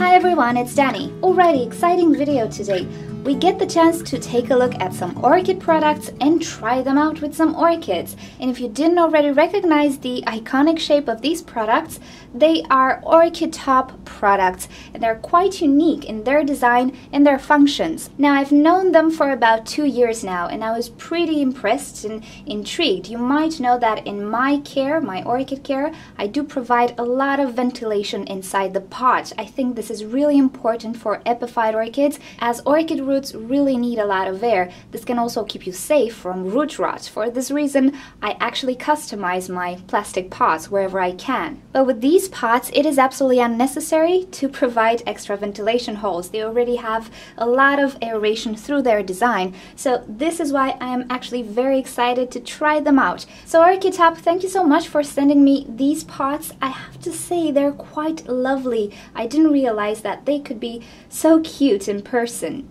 Hi everyone, it's Danny. Alrighty, exciting video today. We get the chance to take a look at some orchid products and try them out with some orchids. And if you didn't already recognize the iconic shape of these products, they are Orchitop products and they're quite unique in their design and their functions. Now I've known them for about two years now and I was pretty impressed and intrigued. You might know that in my care, my orchid care, I do provide a lot of ventilation inside the pot. I think this is really important for epiphyte orchids as orchid roots really need a lot of air. This can also keep you safe from root rot. For this reason, I actually customize my plastic pots wherever I can. But with these pots, it is absolutely unnecessary to provide extra ventilation holes. They already have a lot of aeration through their design. So this is why I am actually very excited to try them out. So Orchitop, thank you so much for sending me these pots. I have to say they're quite lovely. I didn't realize that they could be so cute in person.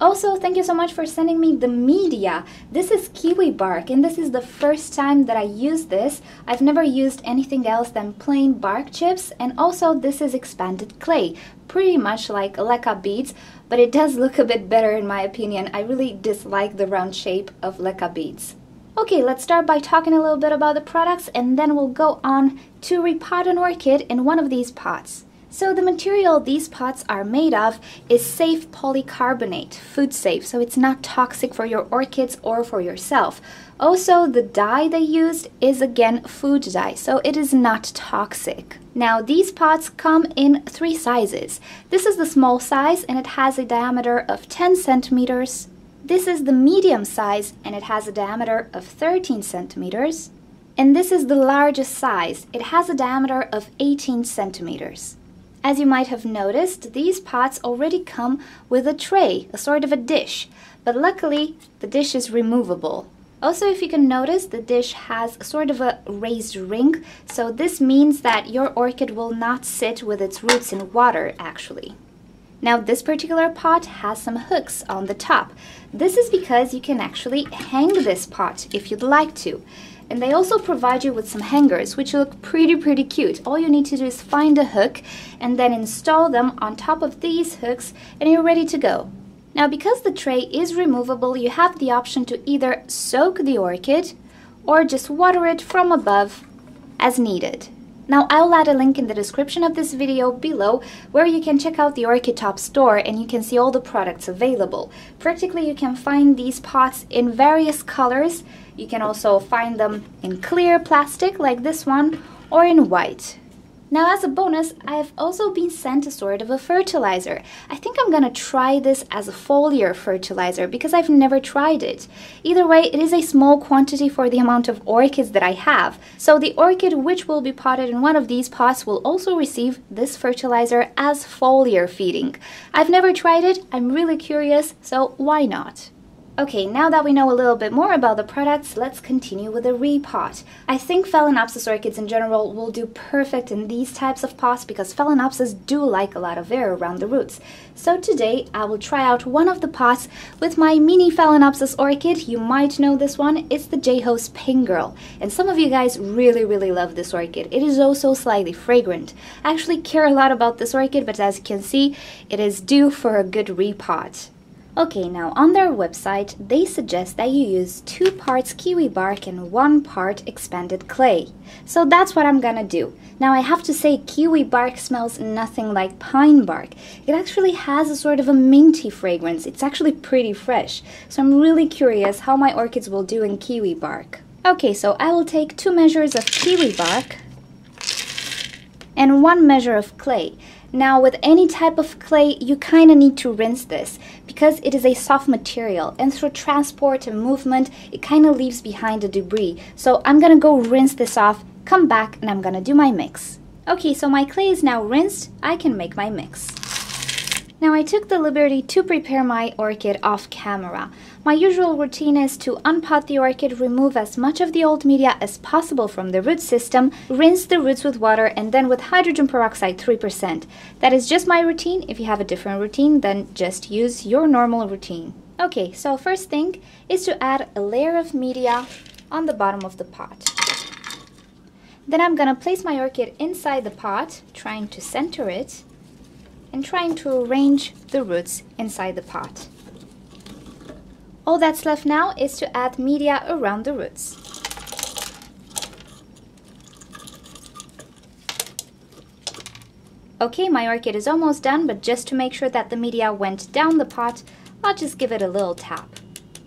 Also, thank you so much for sending me the media. This is kiwi bark and this is the first time that I use this. I've never used anything else than plain bark chips and also this is expanded clay, pretty much like leca beads, but it does look a bit better in my opinion. I really dislike the round shape of leca beads. Okay, let's start by talking a little bit about the products and then we'll go on to repot an orchid in one of these pots. So the material these pots are made of is safe polycarbonate, food safe, so it's not toxic for your orchids or for yourself. Also, the dye they used is again food dye, so it is not toxic. Now, these pots come in three sizes. This is the small size and it has a diameter of 10 centimeters. This is the medium size and it has a diameter of 13 centimeters. And this is the largest size. It has a diameter of 18 centimeters. As you might have noticed, these pots already come with a tray, a sort of a dish, but luckily the dish is removable. Also, if you can notice, the dish has sort of a raised ring, so this means that your orchid will not sit with its roots in water, actually. Now, this particular pot has some hooks on the top. This is because you can actually hang this pot if you'd like to. And they also provide you with some hangers, which look pretty, pretty cute. All you need to do is find a hook and then install them on top of these hooks and you're ready to go. Now, because the tray is removable, you have the option to either soak the orchid or just water it from above as needed. Now I'll add a link in the description of this video below where you can check out the Orchitop store and you can see all the products available. Practically you can find these pots in various colors. You can also find them in clear plastic like this one or in white. Now as a bonus, I've also been sent a sort of a fertilizer. I think I'm gonna try this as a foliar fertilizer because I've never tried it. Either way, it is a small quantity for the amount of orchids that I have. So the orchid which will be potted in one of these pots will also receive this fertilizer as foliar feeding. I've never tried it, I'm really curious, so why not? Okay, now that we know a little bit more about the products, let's continue with the repot. I think Phalaenopsis orchids in general will do perfect in these types of pots because Phalaenopsis do like a lot of air around the roots. So today I will try out one of the pots with my mini Phalaenopsis orchid. You might know this one, it's the Jiaho's Pink Girl. And some of you guys really, really love this orchid. It is also slightly fragrant. I actually care a lot about this orchid, but as you can see, it is due for a good repot. Okay, now on their website, they suggest that you use two parts kiwi bark and one part expanded clay. So that's what I'm gonna do. Now I have to say kiwi bark smells nothing like pine bark. It actually has a sort of a minty fragrance. It's actually pretty fresh. So I'm really curious how my orchids will do in kiwi bark. Okay, so I will take two measures of kiwi bark and one measure of clay. Now with any type of clay, you kind of need to rinse this because it is a soft material and through transport and movement, it kind of leaves behind the debris. So I'm gonna go rinse this off, come back and I'm gonna do my mix. Okay, so my clay is now rinsed, I can make my mix. Now I took the liberty to prepare my orchid off camera. My usual routine is to unpot the orchid, remove as much of the old media as possible from the root system, rinse the roots with water and then with hydrogen peroxide 3%. That is just my routine. If you have a different routine, then just use your normal routine. Okay, so first thing is to add a layer of media on the bottom of the pot. Then I'm gonna place my orchid inside the pot, trying to center it. and trying to arrange the roots inside the pot. All that's left now is to add media around the roots. Okay, my orchid is almost done, but just to make sure that the media went down the pot, I'll just give it a little tap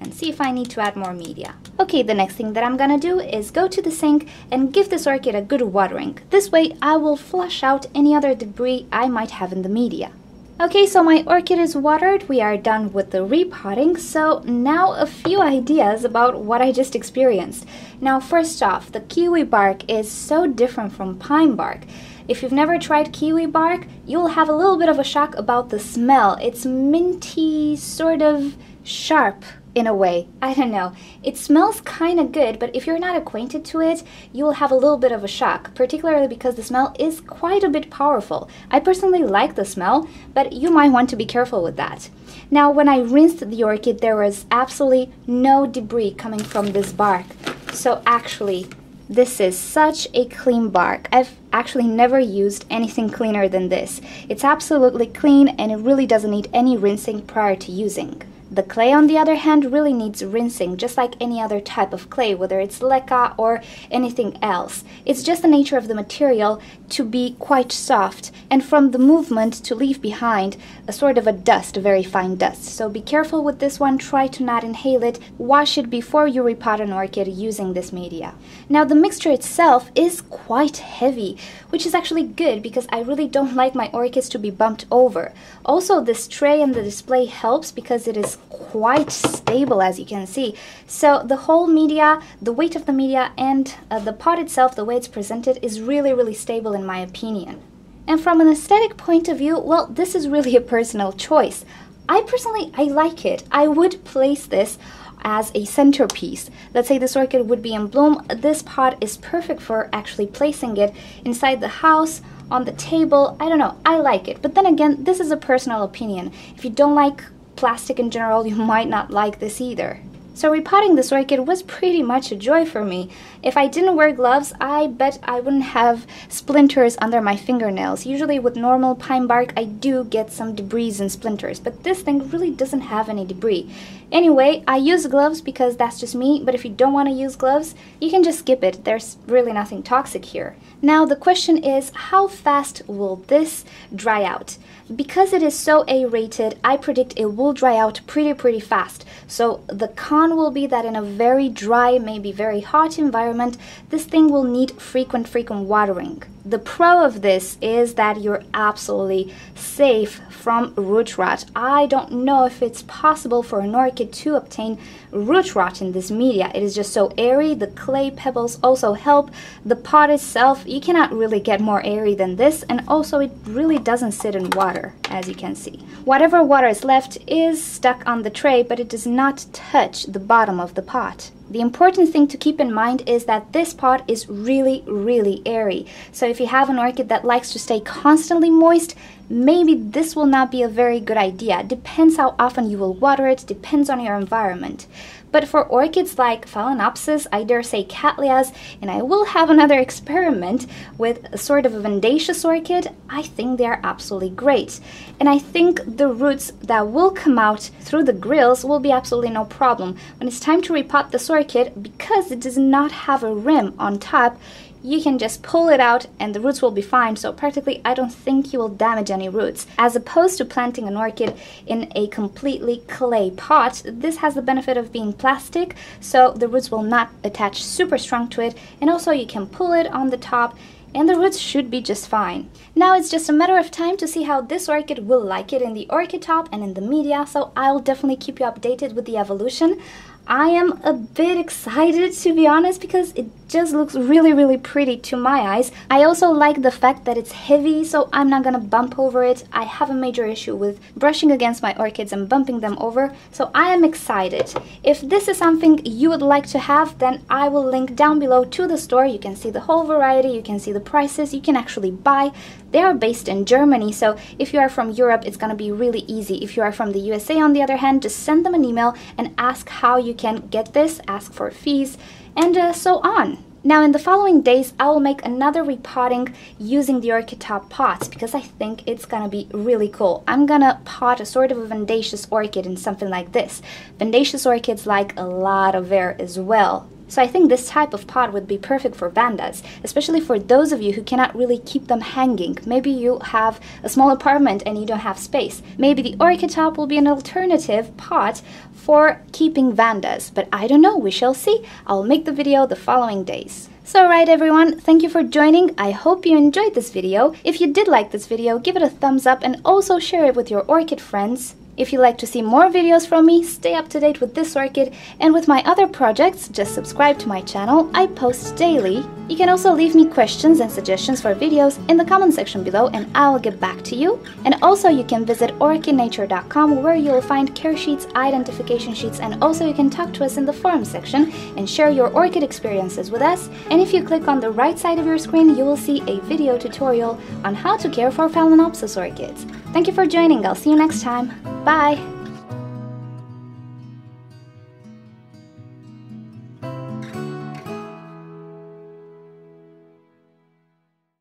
and see if I need to add more media. Okay, the next thing that I'm gonna do is go to the sink and give this orchid a good watering. This way I will flush out any other debris I might have in the media. Okay, so my orchid is watered, we are done with the repotting, so now a few ideas about what I just experienced. Now first off, the kiwi bark is so different from pine bark. If you've never tried kiwi bark, you'll have a little bit of a shock about the smell. It's minty, sort of sharp in a way. I don't know. It smells kind of good, but if you're not acquainted to it, you will have a little bit of a shock, particularly because the smell is quite a bit powerful. I personally like the smell, but you might want to be careful with that. Now, when I rinsed the orchid, there was absolutely no debris coming from this bark. So actually, this is such a clean bark. I've actually never used anything cleaner than this. It's absolutely clean and it really doesn't need any rinsing prior to using. The clay, on the other hand, really needs rinsing, just like any other type of clay, whether it's leca or anything else. It's just the nature of the material to be quite soft, and from the movement to leave behind a sort of a dust, a very fine dust. So be careful with this one, try to not inhale it, wash it before you repot an orchid using this media. Now the mixture itself is quite heavy, which is actually good because I really don't like my orchids to be bumped over. Also, this tray and the display helps because it is quite stable as you can see. So the whole media, the weight of the media and uh, the pot itself, the way it's presented is really really stable in my opinion. And from an aesthetic point of view, well, this is really a personal choice. I personally, I like it. I would place this as a centerpiece. Let's say this orchid would be in bloom. This pot is perfect for actually placing it inside the house, on the table. I don't know. I like it. But then again, this is a personal opinion. If you don't like plastic in general, you might not like this either. So repotting this orchid was pretty much a joy for me. If I didn't wear gloves, I bet I wouldn't have splinters under my fingernails. Usually with normal pine bark, I do get some debris and splinters, but this thing really doesn't have any debris. Anyway, I use gloves because that's just me, but if you don't want to use gloves, you can just skip it. There's really nothing toxic here. Now the question is, how fast will this dry out? Because it is so aerated, I predict it will dry out pretty pretty fast. So the con will be that in a very dry, maybe very hot environment, this thing will need frequent frequent watering. The pro of this is that you're absolutely safe from root rot. I don't know if it's possible for an orchid to obtain root rot in this media. It is just so airy. The clay pebbles also help. The pot itself, you cannot really get more airy than this and also it really doesn't sit in water as you can see. Whatever water is left is stuck on the tray but it does not touch the bottom of the pot. The important thing to keep in mind is that this pot is really, really airy. So if you have an orchid that likes to stay constantly moist, maybe this will not be a very good idea. Depends how often you will water it, depends on your environment. But for orchids like Phalaenopsis, I dare say Cattleyas, and I will have another experiment with a sort of a vandaceous orchid, I think they are absolutely great. And I think the roots that will come out through the grills will be absolutely no problem. When it's time to repot this orchid, because it does not have a rim on top, you can just pull it out and the roots will be fine. So practically I don't think you will damage any roots. As opposed to planting an orchid in a completely clay pot, this has the benefit of being plastic, so the roots will not attach super strong to it. And also you can pull it on the top and the roots should be just fine. Now it's just a matter of time to see how this orchid will like it in the Orchitop and in the media, so I'll definitely keep you updated with the evolution. I am a bit excited to be honest because it just looks really really pretty to my eyes. I also like the fact that it's heavy so I'm not gonna bump over it. I have a major issue with brushing against my orchids and bumping them over so I am excited. If this is something you would like to have then I will link down below to the store. You can see the whole variety, you can see the prices, you can actually buy. They are based in Germany so if you are from Europe it's gonna be really easy. If you are from the USA on the other hand just send them an email and ask how you can get this, ask for fees and uh, so on. Now in the following days I will make another repotting using the Orchitop pots because I think it's gonna be really cool. I'm gonna pot a sort of a Vandaceous orchid in something like this. Vandaceous orchids like a lot of air as well. So I think this type of pot would be perfect for vandas, especially for those of you who cannot really keep them hanging. Maybe you have a small apartment and you don't have space. Maybe the Orchitop will be an alternative pot for keeping vandas, but I don't know, we shall see. I'll make the video the following days. So right everyone, thank you for joining. I hope you enjoyed this video. If you did like this video, give it a thumbs up and also share it with your orchid friends. If you'd like to see more videos from me, stay up to date with this orchid and with my other projects, just subscribe to my channel, I post daily. You can also leave me questions and suggestions for videos in the comment section below and I'll get back to you. And also you can visit orchidnature.com where you'll find care sheets, identification sheets and also you can talk to us in the forum section and share your orchid experiences with us. And if you click on the right side of your screen, you will see a video tutorial on how to care for Phalaenopsis orchids. Thank you for joining, I'll see you next time. Bye!